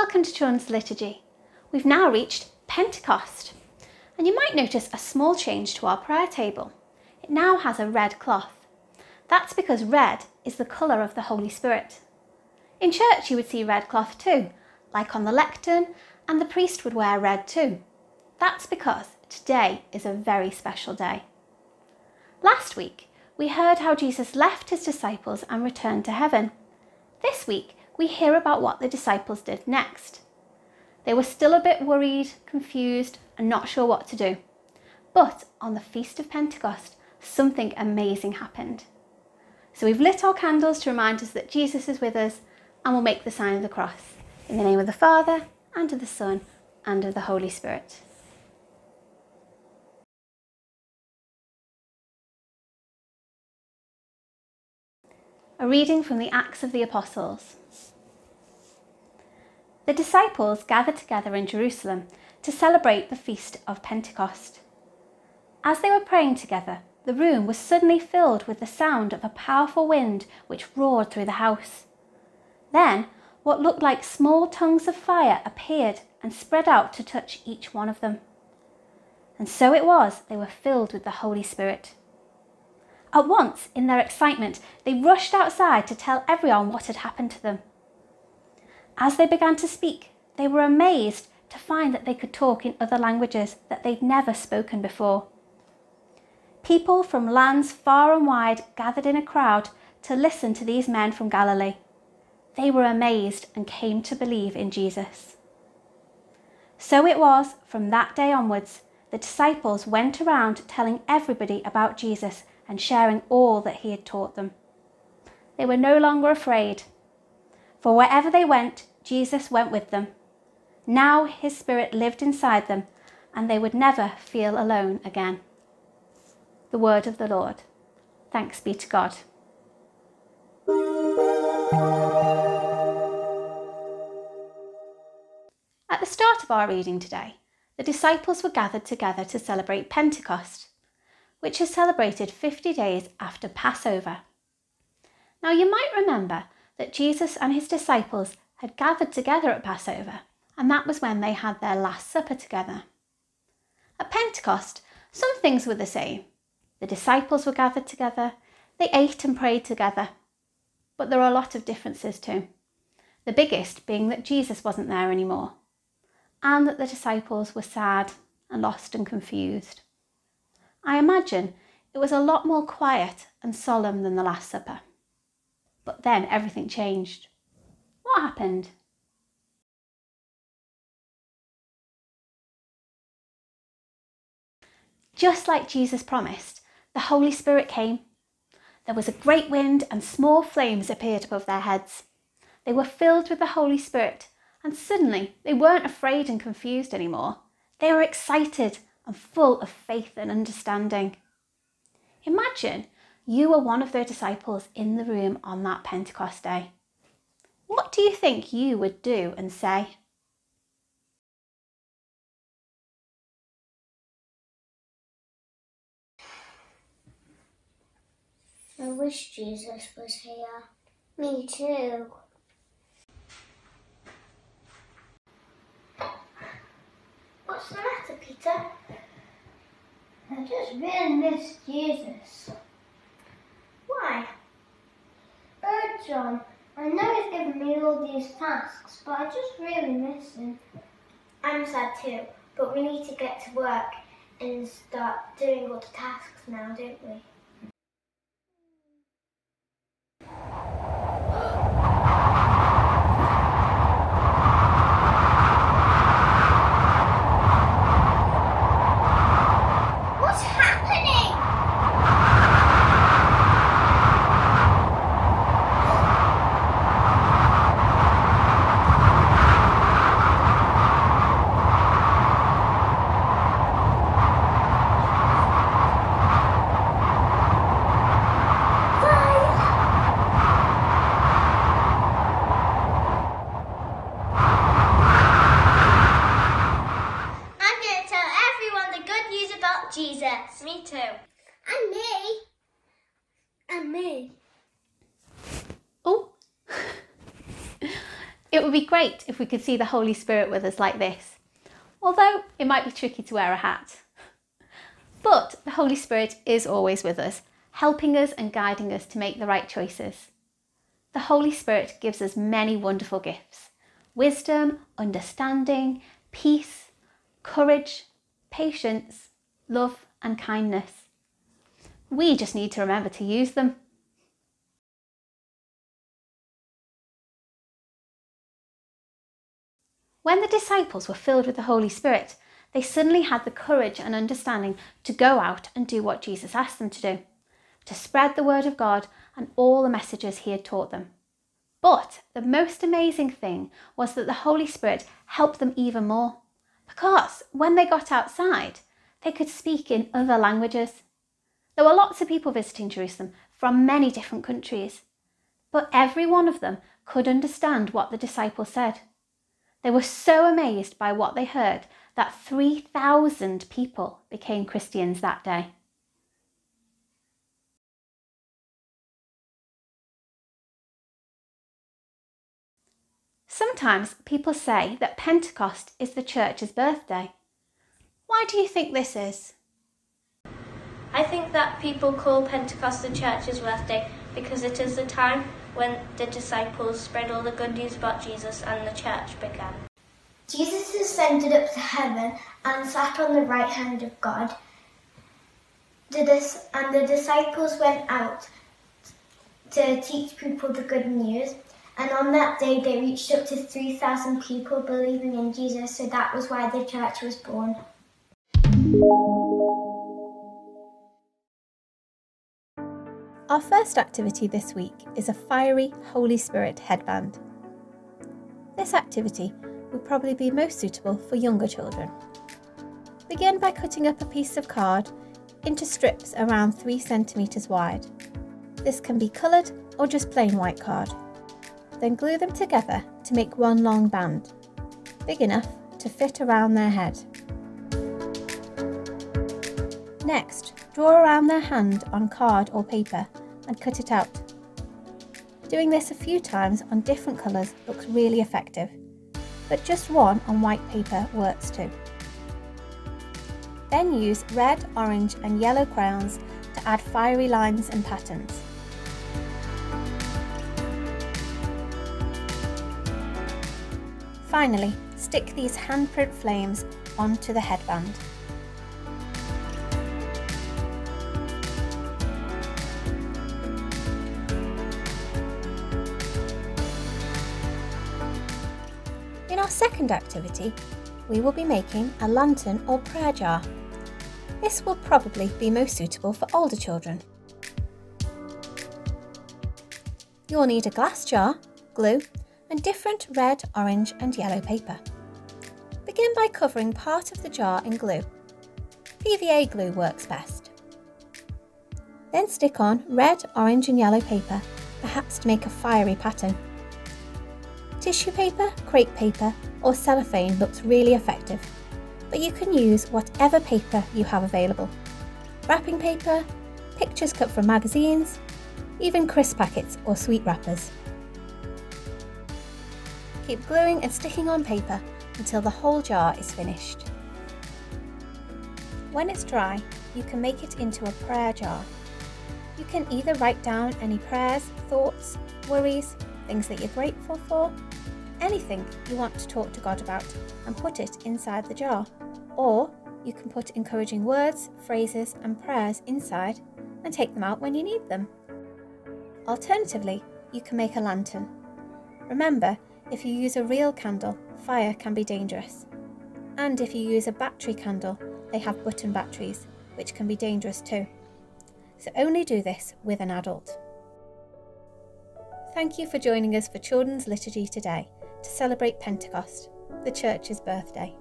Welcome to Children's Liturgy. We've now reached Pentecost, and you might notice a small change to our prayer table. It now has a red cloth. That's because red is the colour of the Holy Spirit. In church, you would see red cloth too, like on the lectern, and the priest would wear red too. That's because today is a very special day. Last week, we heard how Jesus left his disciples and returned to heaven. This week, we hear about what the disciples did next. They were still a bit worried, confused, and not sure what to do. But on the Feast of Pentecost, something amazing happened. So we've lit our candles to remind us that Jesus is with us, and we'll make the sign of the cross. In the name of the Father, and of the Son, and of the Holy Spirit. A reading from the Acts of the Apostles. The disciples gathered together in Jerusalem to celebrate the feast of Pentecost. As they were praying together, the room was suddenly filled with the sound of a powerful wind which roared through the house. Then, what looked like small tongues of fire appeared and spread out to touch each one of them. And so it was, they were filled with the Holy Spirit. At once, in their excitement, they rushed outside to tell everyone what had happened to them. As they began to speak, they were amazed to find that they could talk in other languages that they'd never spoken before. People from lands far and wide gathered in a crowd to listen to these men from Galilee. They were amazed and came to believe in Jesus. So it was from that day onwards, the disciples went around telling everybody about Jesus and sharing all that he had taught them. They were no longer afraid, for wherever they went, Jesus went with them. Now his spirit lived inside them, and they would never feel alone again. The word of the Lord. Thanks be to God. At the start of our reading today, the disciples were gathered together to celebrate Pentecost which is celebrated 50 days after Passover. Now, you might remember that Jesus and his disciples had gathered together at Passover, and that was when they had their Last Supper together. At Pentecost, some things were the same. The disciples were gathered together, they ate and prayed together. But there are a lot of differences too. The biggest being that Jesus wasn't there anymore, and that the disciples were sad and lost and confused. I imagine it was a lot more quiet and solemn than the Last Supper. But then everything changed. What happened? Just like Jesus promised, the Holy Spirit came. There was a great wind and small flames appeared above their heads. They were filled with the Holy Spirit, and suddenly they weren't afraid and confused anymore. They were excited and full of faith and understanding. Imagine you were one of their disciples in the room on that Pentecost day. What do you think you would do and say? I wish Jesus was here. Me too. What's the matter, Peter? I just really miss Jesus. All these tasks, but I just really miss him. I'm sad too, but we need to get to work and start doing all the tasks now, don't we? What's happening? I'm going to tell everyone the good news about Jesus. Me too. And me. And me. Oh, It would be great if we could see the Holy Spirit with us like this, although it might be tricky to wear a hat. But the Holy Spirit is always with us, helping us and guiding us to make the right choices. The Holy Spirit gives us many wonderful gifts wisdom, understanding, peace, courage, patience, love, and kindness. We just need to remember to use them. When the disciples were filled with the Holy Spirit, they suddenly had the courage and understanding to go out and do what Jesus asked them to do to spread the word of God and all the messages he had taught them. But the most amazing thing was that the Holy Spirit helped them even more. Because when they got outside, they could speak in other languages. There were lots of people visiting Jerusalem from many different countries, but every one of them could understand what the disciples said. They were so amazed by what they heard that 3,000 people became Christians that day. Sometimes people say that Pentecost is the church's birthday. Why do you think this is? I think that people call Pentecost the church's birthday because it is the time when the disciples spread all the good news about Jesus and the church began. Jesus ascended up to heaven and sat on the right hand of God. The dis- and the disciples went out to teach people the good news. And on that day, they reached up to 3,000 people believing in Jesus, so that was why the church was born. Our first activity this week is a fiery Holy Spirit headband. This activity would probably be most suitable for younger children. Begin by cutting up a piece of card into strips around 3 centimetres wide. This can be coloured or just plain white card. Then glue them together to make one long band, big enough to fit around their head. Next, draw around their hand on card or paper and cut it out. Doing this a few times on different colours looks really effective, but just one on white paper works too. Then use red, orange and yellow crayons to add fiery lines and patterns. Finally, stick these handprint flames onto the headband. Our second activity, we will be making a lantern or prayer jar. This will probably be most suitable for older children. You'll need a glass jar, glue and different red, orange and yellow paper. Begin by covering part of the jar in glue. PVA glue works best. Then stick on red, orange and yellow paper, perhaps to make a fiery pattern. Tissue paper, crepe paper or cellophane looks really effective, but you can use whatever paper you have available. Wrapping paper, pictures cut from magazines, even crisp packets or sweet wrappers. Keep gluing and sticking on paper until the whole jar is finished. When it's dry, you can make it into a prayer jar. You can either write down any prayers, thoughts, worries, things that you're grateful for, anything you want to talk to God about and put it inside the jar. Or you can put encouraging words, phrases, and prayers inside and take them out when you need them. Alternatively, you can make a lantern. Remember, if you use a real candle, fire can be dangerous. And if you use a battery candle, they have button batteries, which can be dangerous too. So only do this with an adult. Thank you for joining us for Children's Liturgy today to celebrate Pentecost, the Church's birthday.